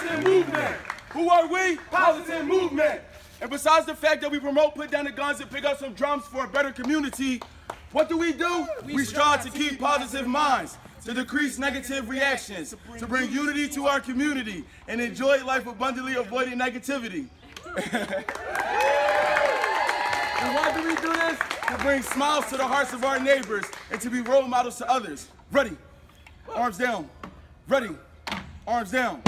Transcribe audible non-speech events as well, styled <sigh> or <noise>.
Positive movement. Who are we? Positive movement. And besides the fact that we promote put down the guns and pick up some drums for a better community, what do we do? We strive to keep positive minds, to decrease negative reactions, to bring unity to our community, and enjoy life abundantly, avoiding negativity. <laughs> and why do we do this? To bring smiles to the hearts of our neighbors and to be role models to others. Ready? Arms down. Ready? Arms down.